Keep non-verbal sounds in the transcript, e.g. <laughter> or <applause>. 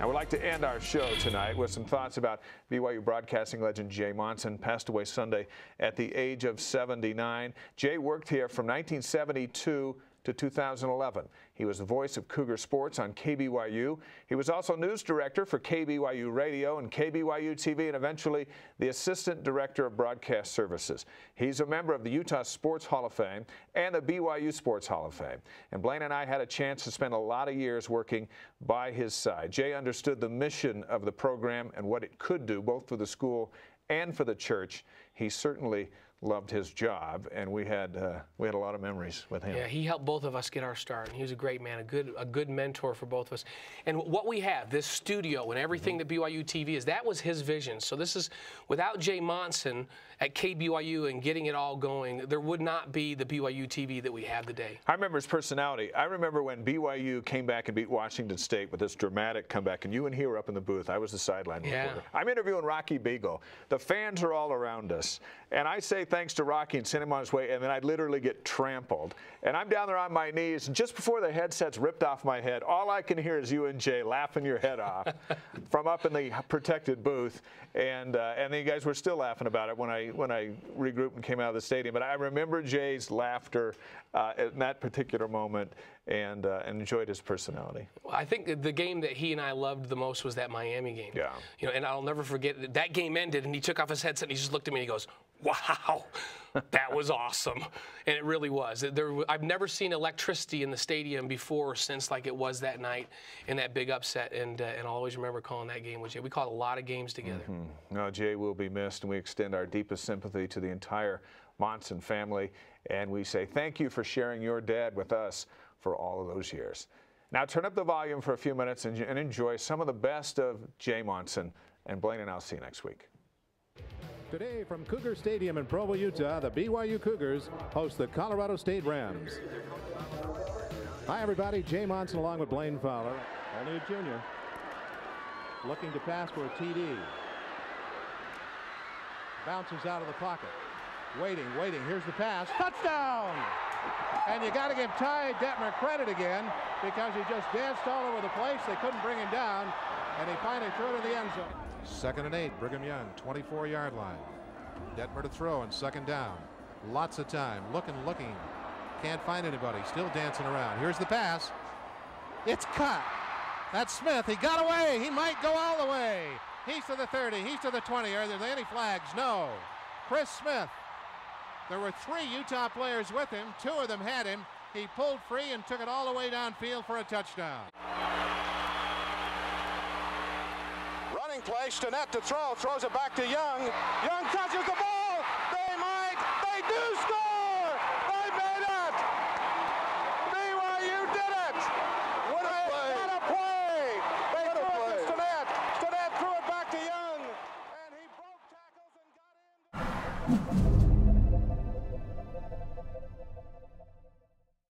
I would like to end our show tonight with some thoughts about BYU broadcasting legend Jay Monsen, passed away Sunday at the age of 79. Jay worked here from 1972 to 2011. He was the voice of Cougar Sports on KBYU. He was also news director for KBYU Radio and KBYU TV and eventually the assistant director of broadcast services. He's a member of the Utah Sports Hall of Fame and the BYU Sports Hall of Fame. And Blaine and I had a chance to spend a lot of years working by his side. Jay understood the mission of the program and what it could do both for the school and for the church. He certainly loved his job, and we had uh, we had a lot of memories with him. Yeah, he helped both of us get our start. He was a great man, a good a good mentor for both of us. And what we have, this studio and everything mm -hmm. that BYU TV is, that was his vision. So this is without Jay Monsen at KBYU and getting it all going, there would not be the BYU TV that we have today. I remember his personality. I remember when BYU came back and beat Washington State with this dramatic comeback, and you and he were up in the booth. I was the sideline yeah. reporter. I'm interviewing Rocky Biegel. The fans are all around us, and I say thanks to Rocky and send him on his way, and then I'd literally get trampled. And I'm down there on my knees, and just before the headset's ripped off my head, all I can hear is you and Jay laughing your head off <laughs> from up in the protected booth. And uh, and you guys were still laughing about it when I when I regrouped and came out of the stadium. But I remember Jay's laughter uh, in that particular moment and, uh, and enjoyed his personality. I think the game that he and I loved the most was that Miami game. Yeah. You know, and I'll never forget that game ended, and he took off his headset and he just looked at me and he goes, "Wow, <laughs> that was awesome," and it really was. There, I've never seen electricity in the stadium before or since like it was that night in that big upset, and uh, and I'll always remember calling that game with Jay. We called a lot of games together. Mm -hmm. No, Jay will be missed, and we extend our deepest sympathy to the entire Monsen family, and we say thank you for sharing your dad with us for all of those years. Now turn up the volume for a few minutes and, and enjoy some of the best of Jay Monsen. And Blaine and I'll see you next week. Today from Cougar Stadium in Provo, Utah, the BYU Cougars host the Colorado State Rams. Hi, everybody. Jay Monsen along with Blaine Fowler, only a junior, looking to pass for a TD. Bounces out of the pocket. Waiting, waiting. Here's the pass. Touchdown! And you got to give Ty Detmer credit again because he just danced all over the place. They couldn't bring him down, and he finally threw it in the end zone. Second and eight, Brigham Young, 24-yard line. Detmer to throw and second down. Lots of time. Looking, looking. Can't find anybody. Still dancing around. Here's the pass. It's cut. That's Smith. He got away. He might go all the way. He's to the 30. He's to the 20. Are there any flags? No. Chris Smith there were three Utah players with him. Two of them had him. He pulled free and took it all the way downfield for a touchdown. Running play, Stinnett to throw, throws it back to Young. Young touches the ball. They might, they do score. They made it. BYU did it. What a play. What a play. They what threw it to Stinnett. Stinnett threw it back to Young. And he broke tackles and got in.